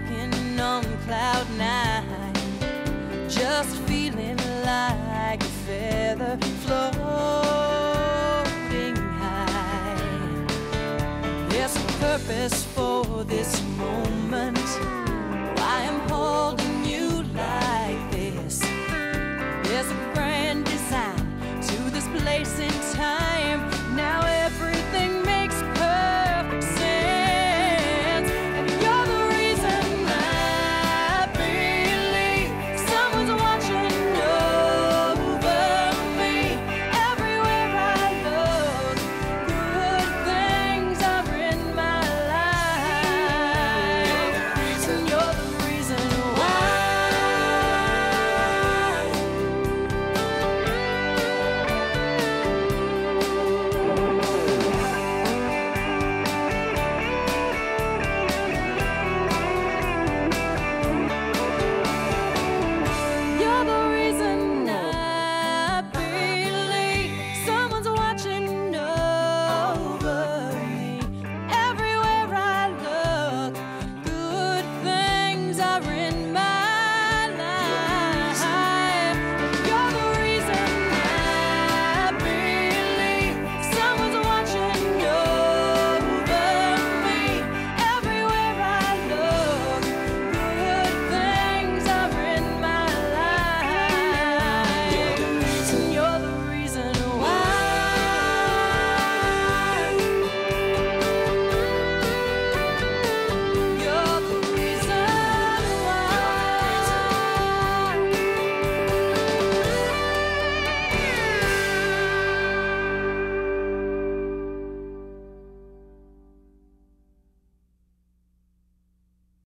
walking on cloud nine, just feeling like a feather floating high. There's a purpose for this moment. Why I'm holding you like.